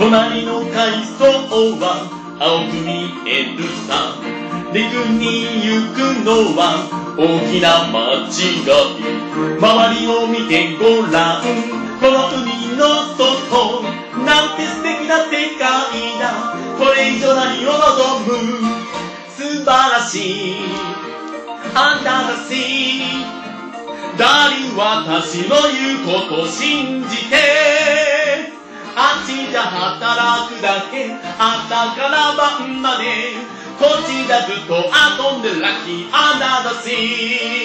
隣の海藻は青く見えるさ。陸に行くのは大きな間違い周りを見てごらん。この海の外なんて素敵な世界だ。これ以上何を望む？素晴らしい。新しい。ダリ私の言うこと信じて？ちじゃ働くだけ。朝から晩まで。こっちだずっと遊んでラッキーアナだし